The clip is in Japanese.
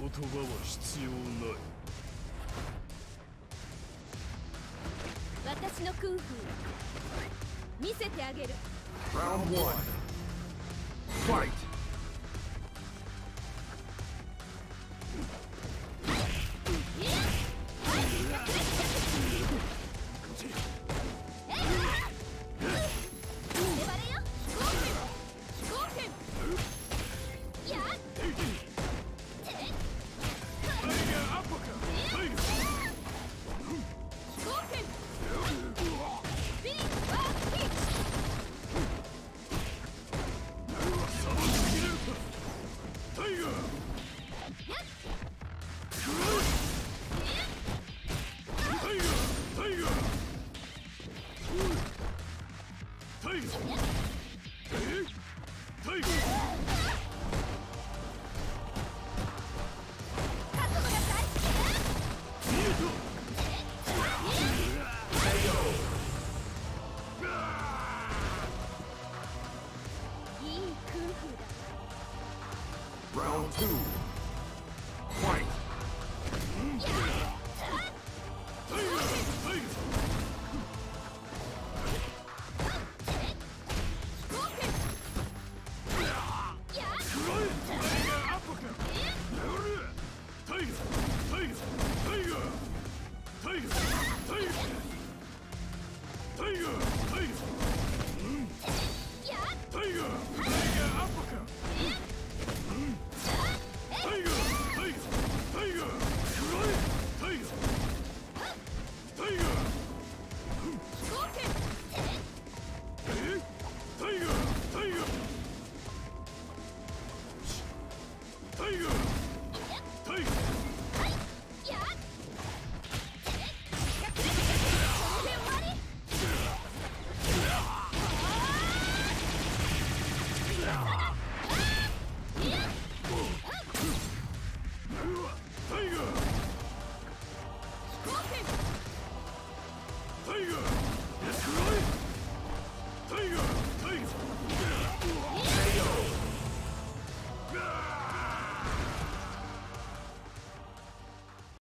言葉は必要ない。私のクンフー見せてあげる。Round 1 Fight! Round 2タイガー